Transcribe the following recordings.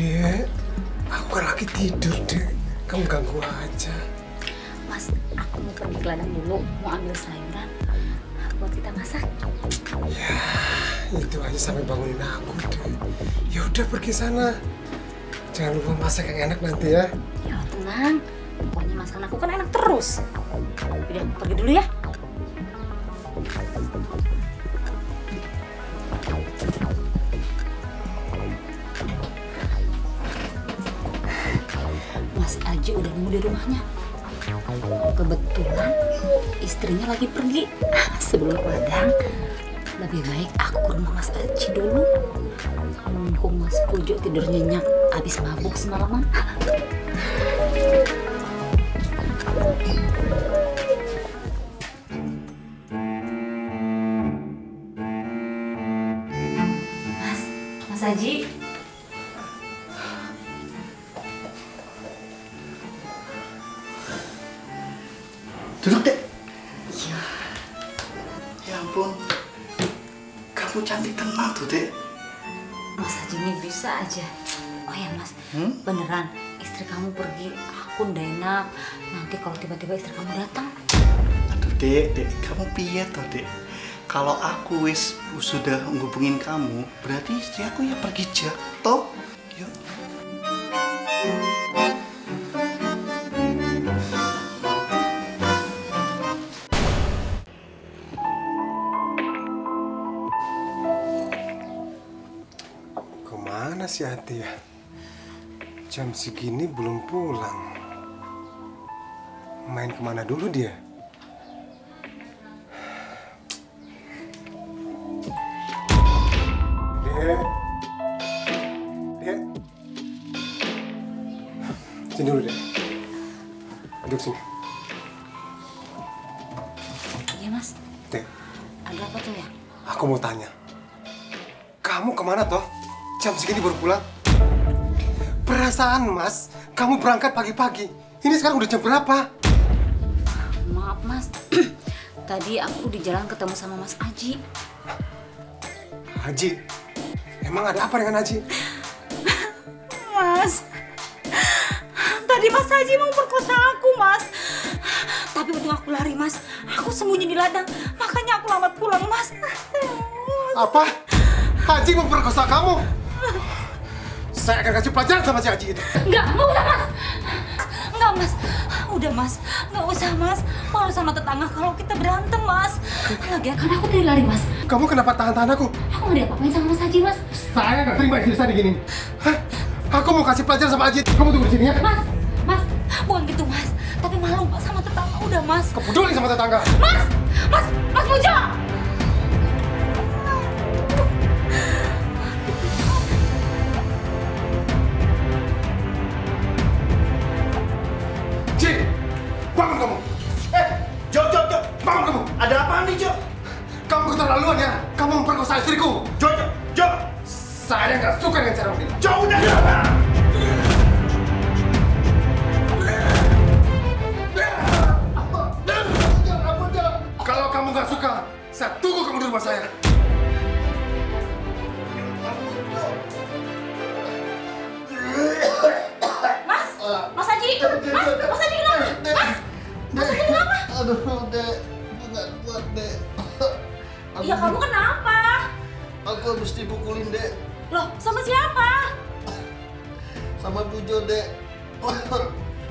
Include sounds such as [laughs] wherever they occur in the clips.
Dek? Aku kan lagi tidur, Dek. Kamu ganggu aja. Mas, aku mau pergi ke ladang dulu. Mau ambil sayuran. Buat kita masak. Itu aja sampai bangunin aku, Dek. Ya udah pergi sana. Jangan lupa masak yang enak nanti ya. Ya, tenang. Pokoknya masakan aku kan enak terus. Udah, pergi dulu ya. Istrinya lagi pergi. [laughs] Sebelum ke ladang, lebih baik aku ke rumah Mas Aji dulu. Mumpung Mas Pujo tidur nyenyak habis mabuk semalaman. [laughs] aja. Oh ya Mas, beneran istri kamu pergi, aku ndak enak. Nanti kalau tiba-tiba istri kamu datang, Aduh, Dek, Dek, kamu piye toh, Dek? Kalau aku wis sudah ngubungin kamu, berarti istri aku ya pergi jatuh. Jam segini belum pulang. Main ke mana dulu dia? Dek. Dek. Sini dulu, Dek. Duduk sini. iya Mas, Dek, ada apa tuh ya? aku mau tanya. Kamu ke mana toh? Jam segini baru pulang? Perasaan mas, kamu berangkat pagi-pagi. Ini sekarang udah jam berapa? Maaf Mas, [clears throat] tadi aku di jalan ketemu sama Mas Aji. Haji, emang ada apa dengan Haji? [laughs] Mas, tadi Mas Haji mau perkosa aku Mas. Tapi untung aku lari Mas, aku sembunyi di ladang, makanya aku lambat pulang Mas. [laughs] Apa? Haji memperkosa kamu? Saya akan kasih pelajaran sama si Haji itu. Enggak, enggak usah mas. Enggak mas, udah mas, enggak usah mas. Malu sama tetangga kalau kita berantem mas. Lagian kan aku tadi lari mas. Kamu kenapa tahan-tahan aku? Aku nggak diapa-apain sama mas Haji mas. Saya nggak terima istri saya digini. Hah? Aku mau kasih pelajaran sama Haji. Kamu tunggu di sini ya. Mas, mas, bukan gitu mas. Tapi malu mas sama tetangga udah mas. Peduli sama tetangga. Mas, mas, mas Pujo. Bangun kamu. Eh, Jo, Jo, Jo. Bangun kamu. Ada apa nih, Jo? Kamu keterlaluan ya. Kamu memperkosa istriku. Jo, Jo, Jo. Saya nggak suka dengan cara begini. Jauh dari apa? Kalau kamu nggak suka, saya tunggu kamu di rumah saya. Mas, mas Haji, mas, mas Haji kenapa? Mas, Haji kenapa? Aduh, Dek. Aku nggak kuat, Dek. Ya kamu kenapa? Aku habis dipukulin, Dek. Loh, sama siapa? sama Pujo, Dek.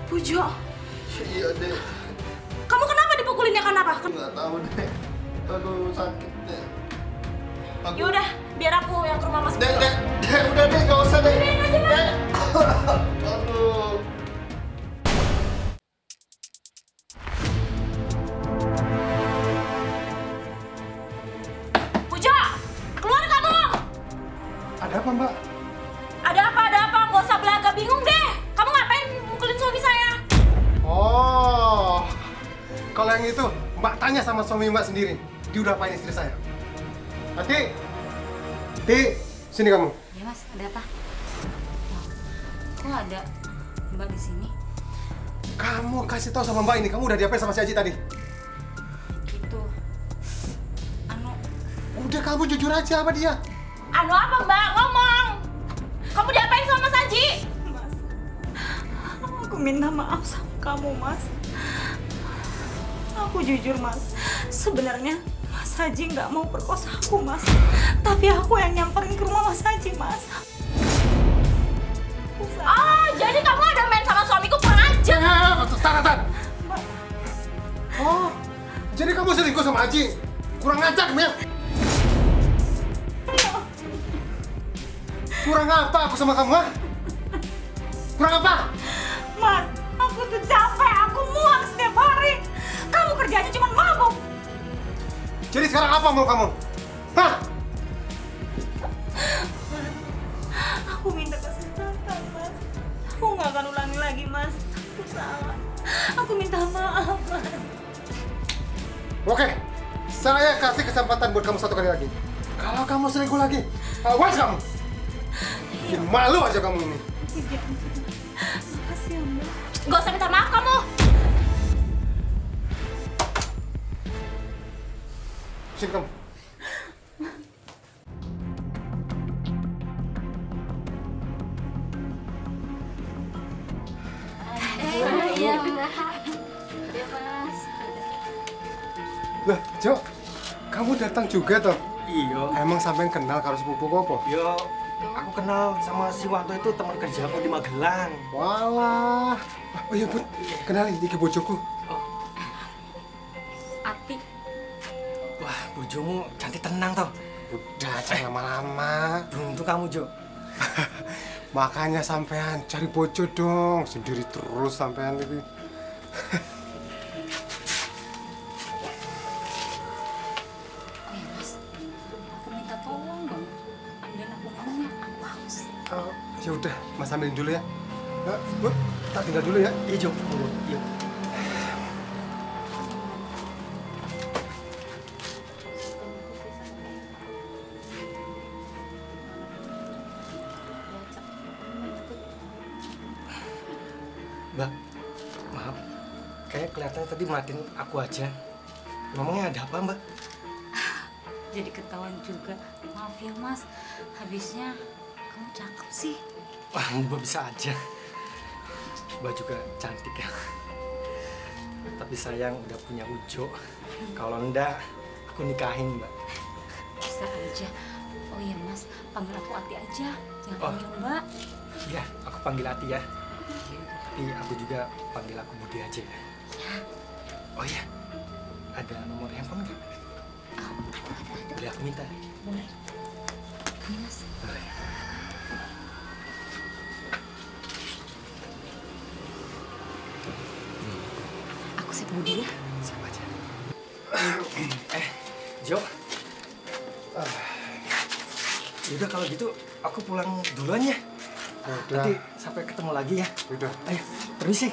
Pujo, iya, Dek. kamu kenapa dipukulinnya kenapa? Nggak tahu, Dek. Aduh, sakit, Dek. Aku... Yaudah, biar aku yang ke rumah Mas Dek. Dek, Dek, udah deh, gak usah, Dek. Dek. Aduh. Suami mbak sendiri. Dia udah apain istri saya? Ati, Ti, sini kamu. Ya mas, ada apa? Kok ada mbak di sini? Kamu kasih tahu sama mbak ini, kamu udah diapain sama si Aji tadi? Gitu. Anu, Udah kamu jujur aja sama dia. Anu apa mbak? Ngomong! Kamu diapain sama Mas Haji? Mas, aku minta maaf sama kamu, Mas. Aku jujur, Mas. Sebenarnya Mas Haji nggak mau perkosa aku, Mas. Tapi aku yang nyamperin ke rumah Mas Haji, Mas. Oh, jadi kamu ada main sama suamiku kurang aja. Eh, tahan, tahan. Oh, jadi kamu selingkuh sama Aji? Kurang ajar, Mel. Kurang apa aku sama kamu, ha? Kurang apa? Mas, aku tuh capek, aku muak kerjanya cuma mabuk. Jadi sekarang apa mau kamu? Hah? Aku minta kesempatan, Mas. Aku nggak akan ulangi lagi, Mas. Aku salah. Aku minta maaf, Mas. Oke, saya kasih kesempatan buat kamu satu kali lagi. Kalau kamu selingkuh lagi, awas kamu. Bikin malu aja kamu ini. Makasih ya, Mbak. Gak usah minta maaf kamu. Sini kamu. iya Ya mas. Lah, Jo, kamu datang juga toh? Iya, Emang sampai kenal karo sepupu apa? yo, aku kenal sama si Wanto itu teman kerja aku di Magelang. Walah. Oh iya, Bud. Kenalin, iki bojoku. Lama-lama. Beruntung kamu, Jo. [laughs] Makanya sampean cari bojo dong. Sendiri terus sampean itu. Oh ya mas, aku minta tolong dong. Ambilin aku minumnya, aku haus. Oh, ya udah, Mas ambilin dulu ya. Nah, tak tinggal dulu ya. Iya, Jo. Iya. Mbak, maaf. Kayak kelihatannya tadi matiin aku aja. Ngomongnya ada apa, Mbak? [laughs] Jadi ketahuan juga. Maaf ya mas, habisnya kamu cakep sih. Wah, Mbak bisa aja. Mbak juga cantik ya. Tapi sayang udah punya Ujo. Kalau enggak, aku nikahin, Mbak. Bisa aja. Oh iya mas, panggil aku Ati aja. Jangan Oh. panggil mbak. Iya, aku panggil Ati ya. Tapi aku juga panggil aku Budi aja ya. Oh iya, ada nomor handphone nggak? Oh, ada, ada, ada. Boleh aku minta? Boleh. Ini mas. Boleh. Aku save Budi ya. Siapa aja? eh, Jo. Ah. Yaudah kalau gitu, aku pulang duluan ya. Udah, Nanti sampai ketemu lagi ya. udah. Ayo, permisi.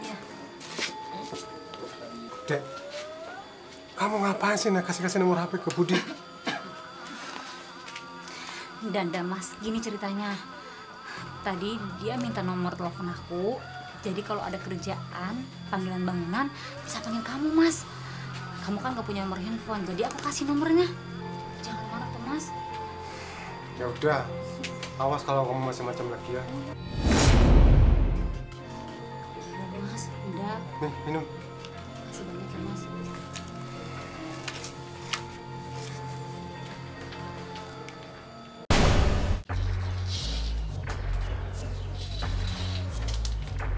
Iya. Dek, kamu ngapain sih nak kasih-kasih nomor HP ke Budi? Danda mas, gini ceritanya. Tadi dia minta nomor telepon aku. Jadi kalau ada kerjaan, panggilan bangunan, bisa panggil kamu mas. Kamu kan gak punya nomor handphone, jadi aku kasih nomornya. Jangan marah tuh mas. Ya udah, awas kalau kamu macam-macam lagi ya. Mas, udah. Nih, minum. Kasih banyak ya mas.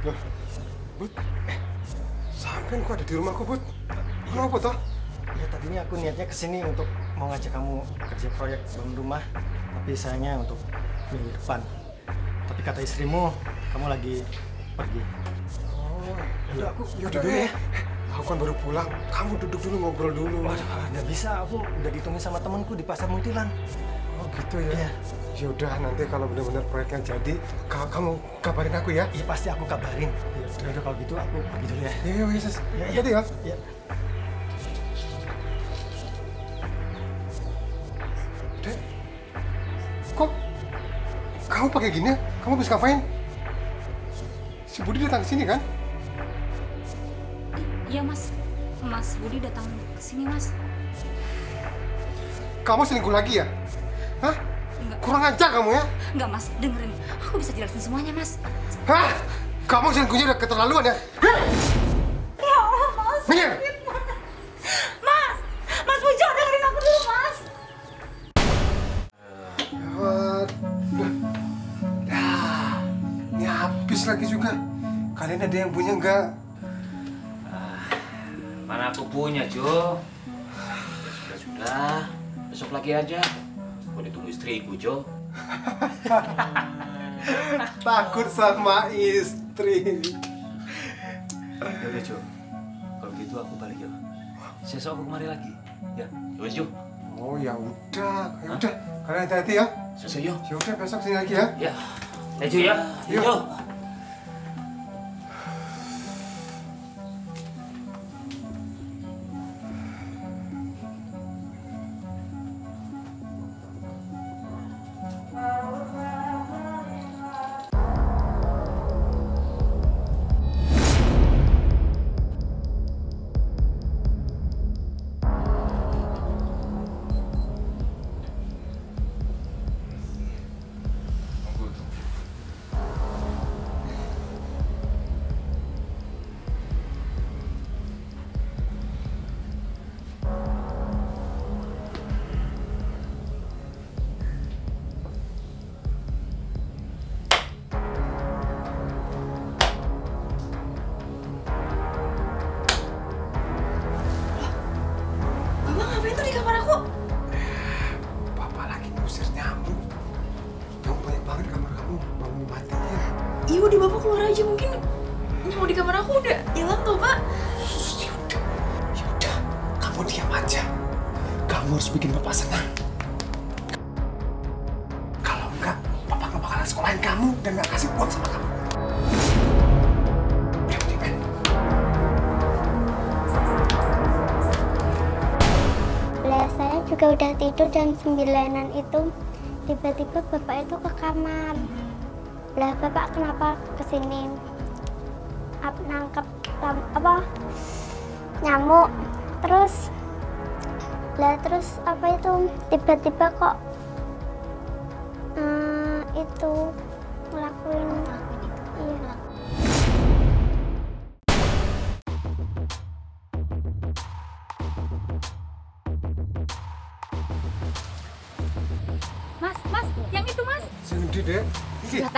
Loh, Bud, eh, sampean kok ada di rumahku, Bud? Kenapa toh? Ya tadinya aku niatnya ke sini untuk mau ngajak kamu kerja proyek bangun rumah, tapi sayangnya untuk minggu depan. Tapi kata istrimu, kamu lagi pergi. Oh, Yaudah, aku yaudah dulu dulu ya. Aku kan baru pulang. Kamu duduk dulu ngobrol dulu. Waduh, nggak bisa. Aku udah ditungguin sama temanku di pasar Muntilan. Oh gitu ya. Iya. Yaudah nanti kalau benar-benar proyeknya jadi, ka- kamu kabarin aku ya. Iya pasti aku kabarin. Ya udah kalau gitu aku pergi dulu ya. Iya, iya, iya. Iya, iya. Hati-hati ya. Kamu pakai gini? ya? Kamu habis ngapain? Si Budi datang ke sini kan? Iya mas, Mas Budi datang ke sini mas. Kamu selingkuh lagi ya? Hah? Enggak. Kurang ajar kamu ya? Enggak mas, dengerin. Aku bisa jelasin semuanya mas. Hah? Kamu selingkuhnya udah keterlaluan ya? Hah? Ya Allah, Mas. Minggir! Kalian ada yang punya nggak? Mana aku punya, Jo? Sudah, sudah. Besok lagi aja. Mau ditunggu istriku, Jo. [laughs] Takut sama istri. Ya udah, Jo. Kalau gitu aku balik, Jo. Besok aku kemari lagi. Ya, ya wes, Jo. Oh ya udah, ya udah. Kalian hati-hati ya. Selesai, Jo. Ya udah besok sini lagi ya. Ya. Ya, Jo ya. Ya, Yuk. Udah tidur jam sembilanan itu tiba-tiba bapak itu ke kamar. Lah bapak kenapa ke sini? Ap, nangkep tam- apa nyamuk terus lah terus apa itu tiba-tiba kok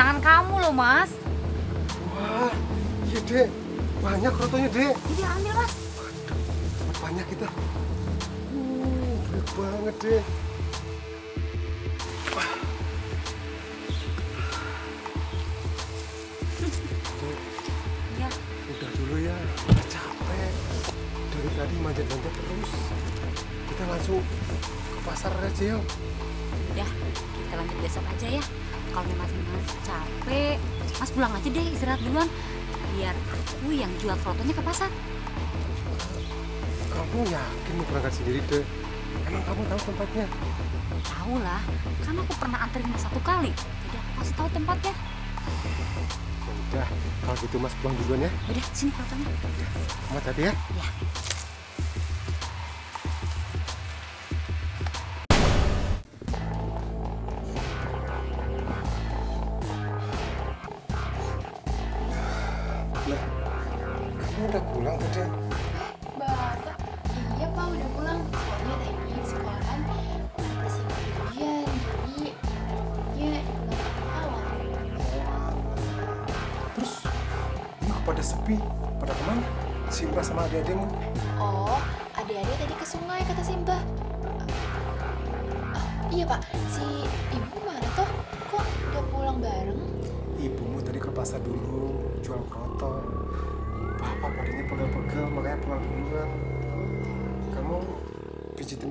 tangan kamu loh mas. Wah, iya, Dek. Banyak rotonya, Dek. Jadi ambil mas. Banyak kita. Uh, banyak banget, Dek. Dek, Ya, udah dulu ya. Udah capek. Dari tadi manjat-manjat terus. Kita langsung ke pasar aja yuk. udah kita lanjut besok aja ya. Kalau memang mas capek, mas pulang aja deh istirahat duluan. Biar aku yang jual fotonya ke pasar. Kamu yakin mau berangkat sendiri, Dek? Emang kamu tahu tempatnya? Tahu lah, kan aku pernah anterin mas satu kali. Jadi aku kasih tahu tempatnya. Ya udah, kalau gitu Mas pulang duluan ya. Udah, sini fotonya. Kamu hati ya. Ya.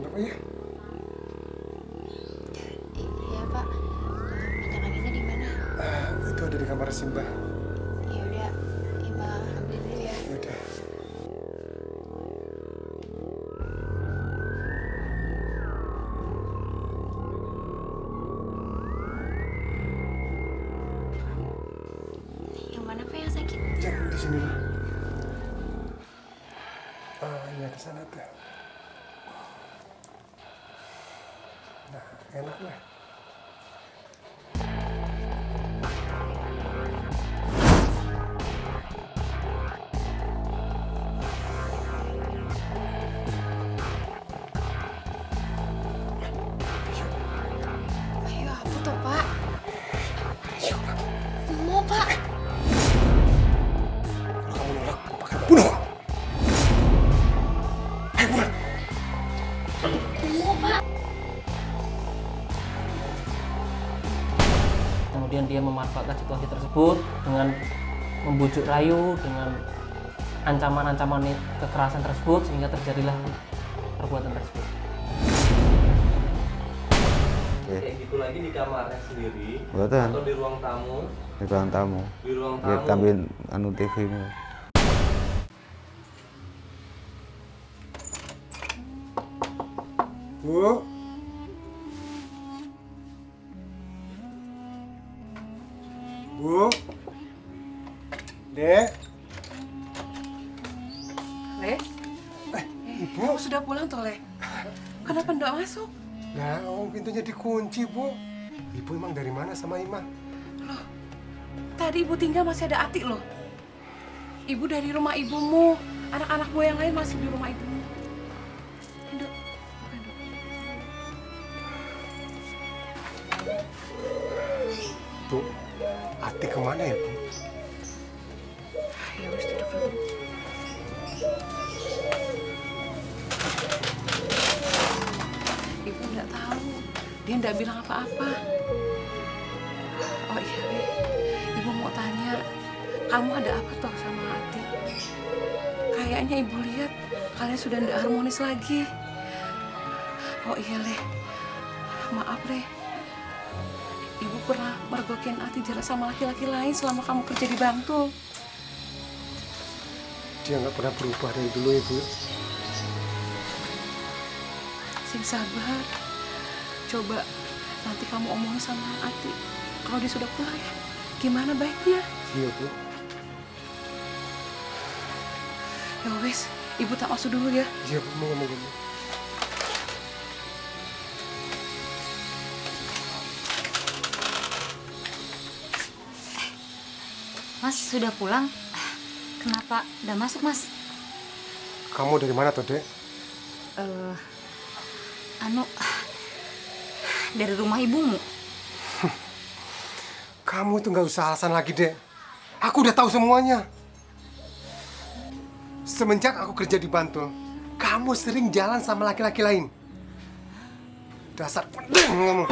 Ya? Iya pak. Minyak anginnya di mana? Ah, itu ada di kamar Simba. Ya ambil dulu ya. Udah. Yang mana pak yang sakit? Di sini. Dia memanfaatkan situasi tersebut dengan membujuk rayu dengan ancaman-ancaman kekerasan tersebut sehingga terjadilah perbuatan tersebut. Kayak gitu lagi di kamarnya sendiri Betul. atau di ruang tamu? di ruang tamu Di ruang dia tamu. tambahin anu TV ini Bu. Bu. Dek. Le? Ibu? sudah pulang toh, Le? Kenapa enggak masuk? Nah, oh, pintunya dikunci, Bu. Ibu emang dari mana sama Ima? Loh, tadi ibu tinggal masih ada Atik loh. Ibu dari rumah ibumu. Anak-anakmu yang lain masih di rumah ibumu. Nggak tahu. Dia nggak bilang apa-apa. Oh iya, Le. Ibu mau tanya, kamu ada apa toh sama Ati? Kayaknya ibu lihat kalian sudah nggak harmonis lagi. Oh iya, Le. Maaf, Le. Ibu pernah mergokin Ati jalan sama laki-laki lain selama kamu kerja di Bantul. Dia nggak pernah berubah dari dulu, Ibu. Sing sabar. Coba nanti kamu omongin sama Ati. Kalau dia sudah pulang ya, gimana baiknya? Iya, Bu. Ya wes, ibu tak masuk dulu ya. Iya, Bu. Mau ngomong-ngomong. Mas sudah pulang? Kenapa udah masuk, Mas? Kamu dari mana, tuh, Dek? Eh, anu, dari rumah ibumu. Kamu itu nggak usah alasan lagi, Dek. Aku udah tahu semuanya. Semenjak aku kerja di Bantul, kamu sering jalan sama laki-laki lain. Dasar pedeng kamu.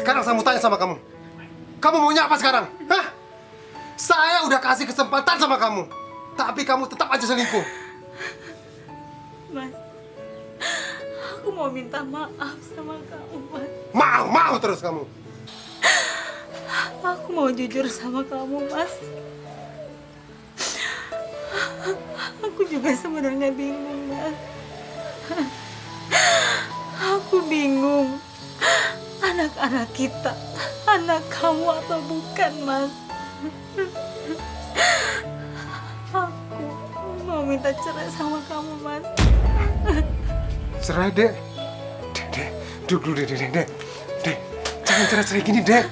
Sekarang saya mau tanya sama kamu. Kamu maunya apa sekarang? Hah? Saya udah kasih kesempatan sama kamu. Tapi kamu tetap aja selingkuh. Mas, aku mau minta maaf sama kamu, Mas. Mau, mau terus kamu. Aku mau jujur sama kamu, Mas. Aku juga sebenarnya bingung, Mas. Aku bingung. Anak-anak kita, anak kamu atau bukan, Mas? Minta cerai sama kamu, Mas. Cerai, Dek. Dek, Dek. Duduk dulu, Dek, Dek, Dek. Dek, jangan cerai-cerai gini, Dek.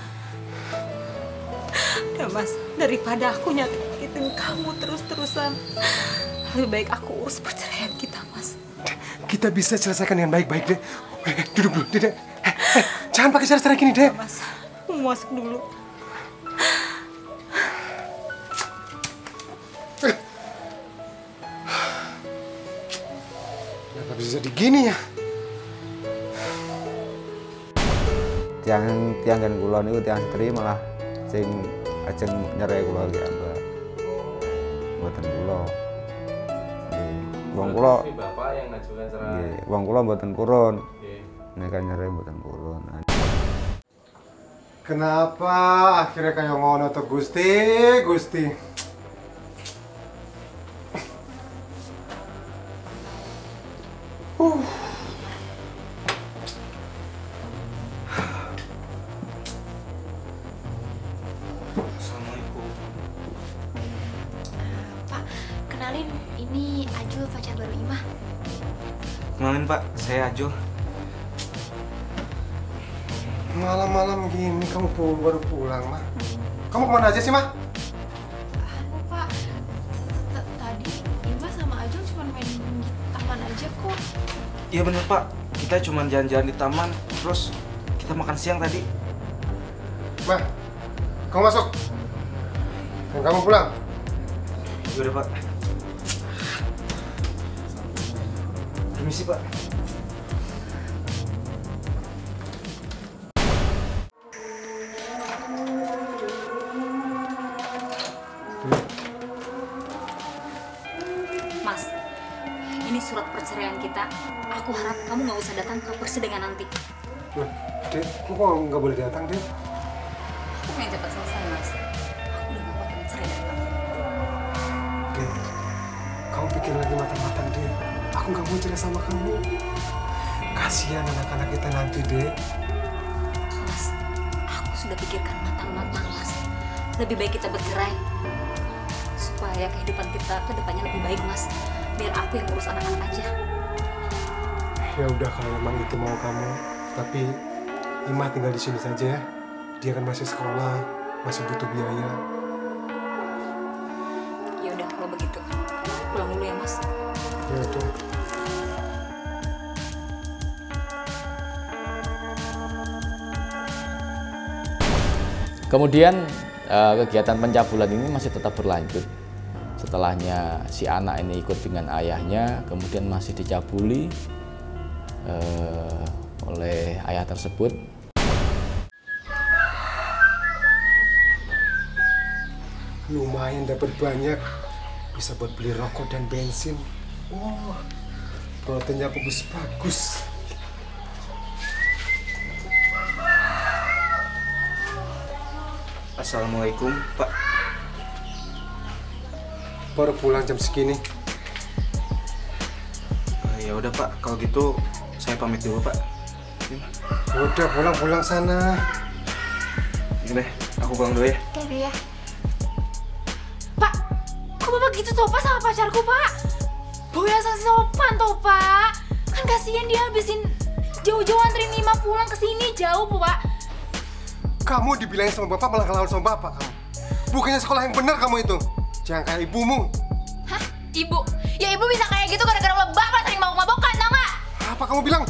Ya, Mas, daripada aku nyakitin kamu terus-terusan, lebih baik aku urus perceraian kita, Mas. Kita bisa selesaikan dengan baik-baik, Dek. Eh, Duduk dulu, Dek. Dek. Eh, eh. Jangan pakai cara-cara gini, Dek. Mas, mau masuk dulu. Gini ya? tiang tiang kan kula niku tiang setri malah sing ajeng nyerai kula ki ambak mboten kula nggih wong kula Ini bapak yang ngajukan cerai. nggih wong kula mboten purun Nggih. nek nyerai mboten purun Kenapa akhirnya kayak ngono tuh Gusti, Gusti? Assalamualaikum. Pak, kenalin ini Ajul pacar baru Imah. Kenalin Pak, saya Ajul. Malam-malam gini kamu baru pulang, mah. Kamu ke mana aja sih, mah? Anu Pak, t- tadi Imah sama Ajul cuma main di taman aja kok. Iya bener Pak, kita cuma jalan-jalan di taman, terus kita makan siang tadi. Mah, kamu masuk. Dan kamu pulang. Yaudah Pak. Permisi Pak. Mas, ini surat perceraian kita. Aku harap kamu nggak usah datang ke persidangan nanti. Loh, Dek, kok kok nggak boleh datang, Dek? Lagi matang-matang, Dek. Aku nggak mau cerai sama kamu. Kasihan anak-anak kita nanti, Dek. Mas, aku sudah pikirkan matang-matang, Mas. Lebih baik kita bercerai. Supaya kehidupan kita ke depannya lebih baik, Mas. Biar aku yang urus anak-anak aja. Ya udah kalau memang itu mau kamu, tapi Imah tinggal di sini saja ya. Dia kan masih sekolah, masih butuh biaya. Kemudian eh, kegiatan pencabulan ini masih tetap berlanjut. Setelahnya si anak ini ikut dengan ayahnya, kemudian masih dicabuli eh, oleh ayah tersebut. Lumayan dapat banyak. Bisa buat beli rokok dan bensin. Wah, proteinnya bagus-bagus. Assalamualaikum Pak. Baru pulang jam segini. Eh, ya udah Pak, kalau gitu saya pamit dulu Pak. Udah pulang-pulang sana. Ini deh, aku pulang dulu ya. Oke ya. Pak, kok bapak gitu toh Pak sama pacarku Pak? Bawa yang sopan toh Pak. Kan kasihan dia habisin jauh-jauh antri Mima pulang ke sini jauh Pak. Kamu dibilangin sama bapak malah ngelawan sama bapak kamu. Bukannya sekolah yang benar kamu itu. Jangan kayak ibumu. Hah? Ibu? Ya ibu bisa kayak gitu gara-gara ulah bapak sering mabok-mabokan tau nggak? Apa kamu bilang?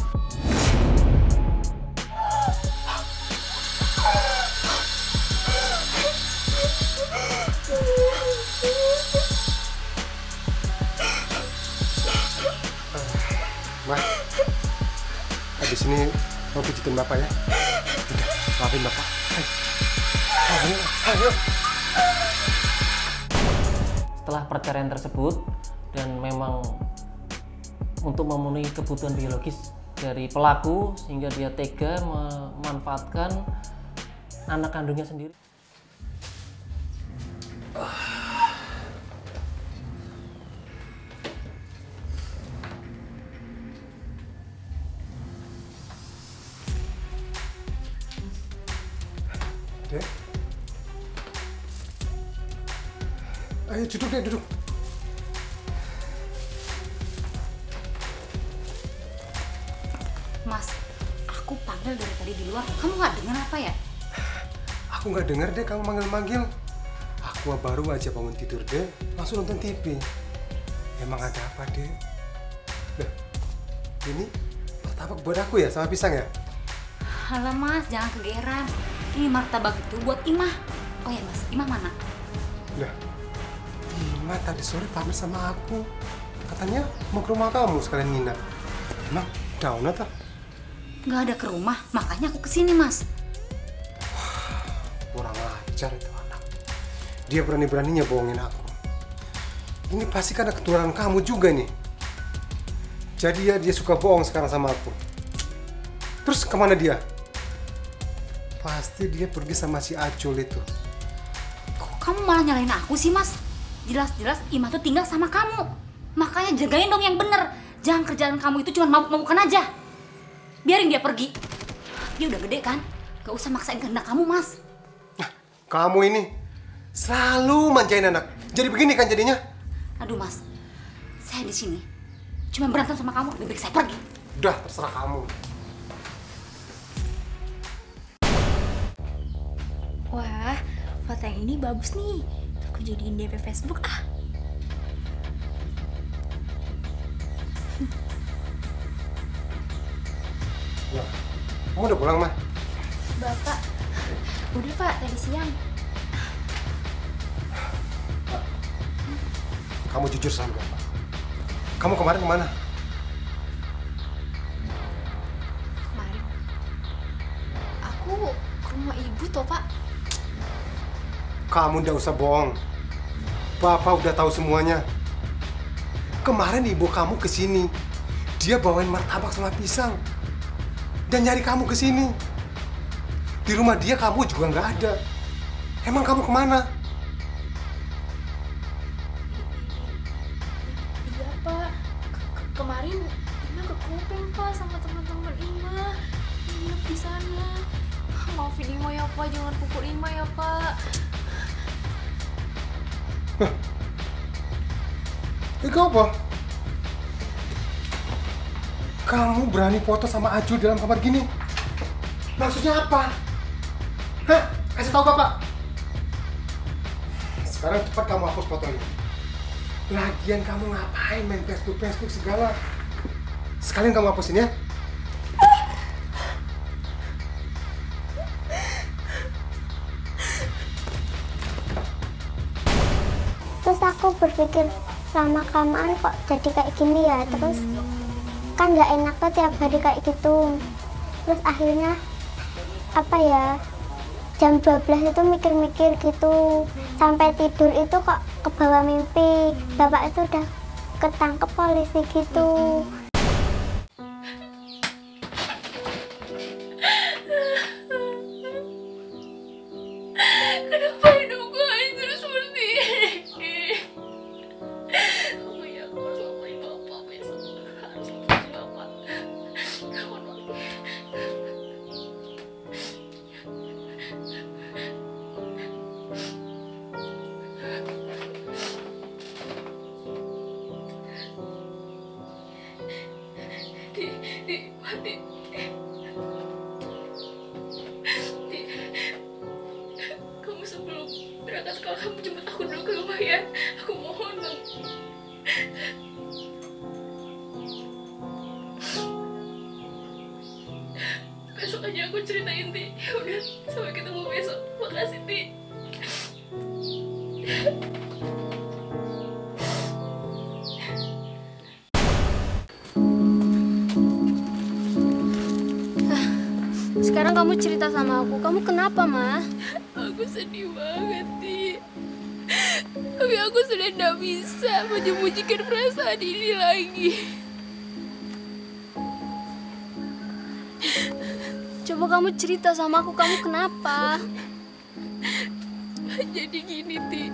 Mah, habis ini mau pijitin bapak ya. Maafin bapak. Ayo, ayo, ayo. Setelah perceraian tersebut dan memang untuk memenuhi kebutuhan biologis dari pelaku sehingga dia tega memanfaatkan anak kandungnya sendiri. Duduk deh, duduk. Mas, aku panggil dari tadi di luar. Kamu nggak dengar apa ya? Aku nggak dengar deh kamu manggil-manggil. Aku baru aja bangun tidur deh, langsung nonton TV. Emang ada apa deh? Nah, ini martabak buat aku ya sama pisang ya? Halah mas, jangan kegeeran. Ini martabak itu buat Imah. Oh ya mas, Imah mana? Lah, Ima tadi sore pamit sama aku. Katanya mau ke rumah kamu sekalian nginap. Emang daun atau? Nggak ada ke rumah, makanya aku ke sini mas. Kurang ajar itu anak. Dia berani-beraninya bohongin aku. Ini pasti karena keturunan kamu juga nih. Jadi ya dia suka bohong sekarang sama aku. Terus ke mana dia? Pasti dia pergi sama si Acul itu. Kok kamu malah nyalain aku sih mas? Jelas-jelas Imah tuh tinggal sama kamu. Makanya jagain dong yang bener. Jangan kerjaan kamu itu cuma mabuk-mabukan aja. Biarin dia pergi. Dia udah gede kan? Gak usah maksain kehendak kamu mas. Kamu ini selalu manjain anak. Jadi begini kan jadinya? Aduh mas, saya di sini cuma berantem sama kamu. Lebih baik saya pergi. Udah, terserah kamu. Wah, foto yang ini bagus nih. Aku jadiin DP Facebook ah. Lah, kamu udah pulang, mah? Bapak, udah pak tadi siang. Kamu jujur sama Bapak. Kamu kemarin ke mana? Kamu ndak usah bohong. Bapak udah tahu semuanya. Kemarin ibu kamu ke sini. Dia bawain martabak sama pisang. Dan nyari kamu ke sini. Di rumah dia kamu juga nggak ada. Emang kamu ke mana? Itu apa? Kamu berani foto sama Aju dalam kamar gini? Maksudnya apa? Hah? Kasih tahu Bapak. Sekarang cepat kamu hapus foto ini. Lagian kamu ngapain main Facebook Facebook segala? Sekalian kamu hapusin ya. terus aku berpikir lama kelamaan kok jadi kayak gini ya. Terus kan nggak enak tuh tiap hari kayak gitu. Terus akhirnya apa ya jam 12 itu mikir-mikir gitu. Sampai tidur itu kok ke bawah mimpi. Bapak itu udah ketangkep polisi gitu kamu cerita sama aku. Kamu kenapa, Ma? aku sedih banget ti tapi aku sudah tidak bisa menyembunyikan perasaan ini lagi Coba kamu cerita sama aku. Kamu kenapa? jadi gini ti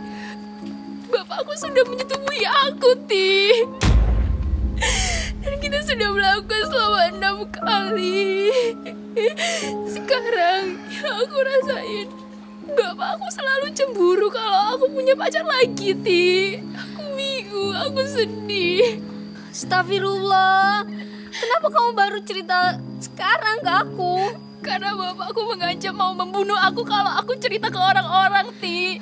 bapakku sudah menyetubui aku ti dan kita sudah melakukan selama enam kali sekarang yang aku rasain bapakku selalu cemburu kalau aku punya pacar lagi ti aku bingung aku sedih Astagfirullah. Kenapa kamu baru cerita sekarang ke aku? karena bapakku mengancam mau membunuh aku kalau aku cerita ke orang-orang ti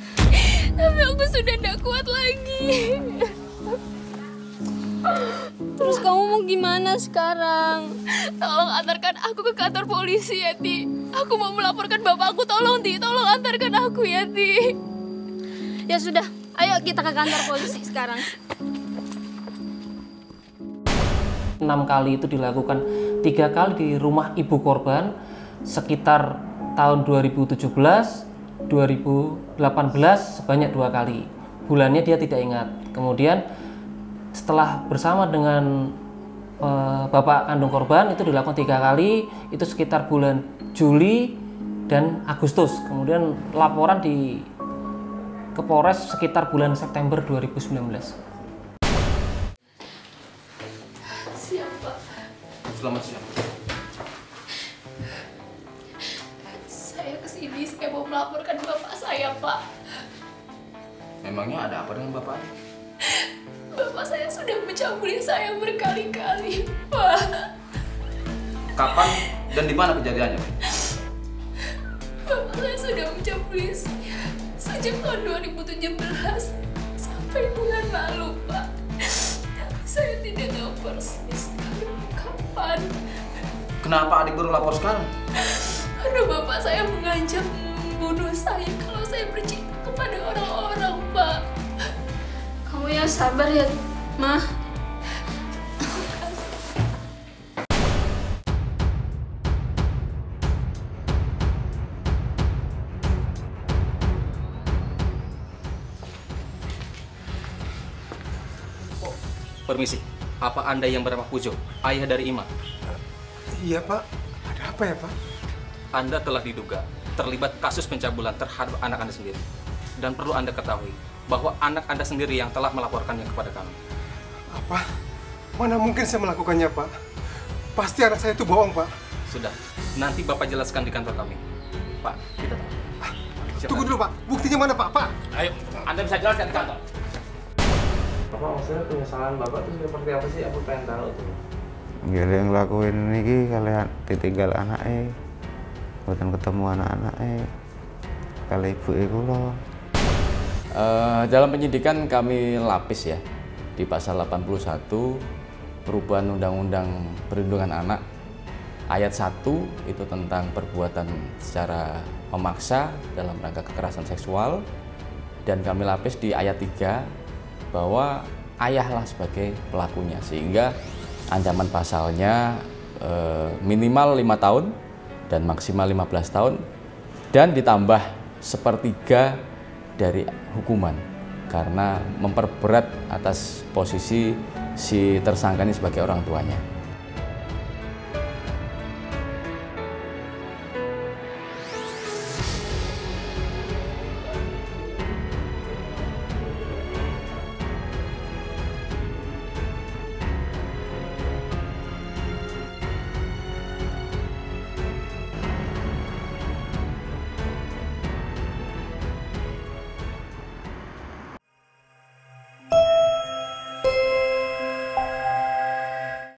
tapi aku sudah tidak kuat lagi Terus kamu mau gimana sekarang? Tolong antarkan aku ke kantor polisi ya, Ti. Aku mau melaporkan bapakku. Tolong, Ti. Tolong antarkan aku ya, Ti. Ya sudah, ayo kita ke kantor polisi sekarang. enam kali itu dilakukan tiga kali di rumah ibu korban sekitar tahun 2017 2018 sebanyak dua kali bulannya dia tidak ingat kemudian setelah bersama dengan eh, bapak kandung korban itu dilakukan tiga kali itu sekitar bulan Juli dan Agustus kemudian laporan di ke Polres sekitar bulan September 2019 Siap, Pak. Selamat siang. Saya ke sini, saya mau melaporkan bapak saya, Pak. Memangnya ada apa dengan bapak? Bapak saya sudah mencabuli saya berkali-kali, Pak. Kapan dan di mana kejadiannya? Bapak saya sudah mencabuli saya sejak tahun 2017 sampai bulan lalu, Pak. Tapi saya tidak tahu persis kapan. Kenapa adik baru lapor sekarang? Karena bapak saya mengancam membunuh saya kalau saya bercinta kepada orang-orang. Yang sabar ya, Ma. Permisi, apa Anda yang bernama Pujo, ayah dari Ima? Iya pak, ada apa ya pak? Anda telah diduga terlibat kasus pencabulan terhadap anak Anda sendiri. Dan perlu Anda ketahui bahwa anak Anda sendiri yang telah melaporkannya kepada kami. Apa? Mana mungkin saya melakukannya pak? Pasti anak saya itu bohong pak. Sudah, nanti Bapak jelaskan di kantor kami. Pak, kita tahu. Tunggu dulu pak, buktinya mana pak? Pak! Ayo, Anda bisa jelaskan di kantor. Bapak maksudnya penyesalan Bapak itu seperti apa sih? Aku pengen tahu tuh. Gila yang ngelakuin ini kalian ditinggal anaknya buatan ketemu anak-anaknya kali ibu itu loh Eh, dalam penyidikan kami lapis ya di pasal 81 perubahan undang-undang perlindungan anak ayat 1 itu tentang perbuatan secara memaksa dalam rangka kekerasan seksual dan kami lapis di ayat 3 bahwa ayahlah sebagai pelakunya sehingga ancaman pasalnya eh, minimal lima tahun dan maksimal 15 tahun dan ditambah sepertiga dari hukuman karena memperberat atas posisi si tersangka ini sebagai orang tuanya.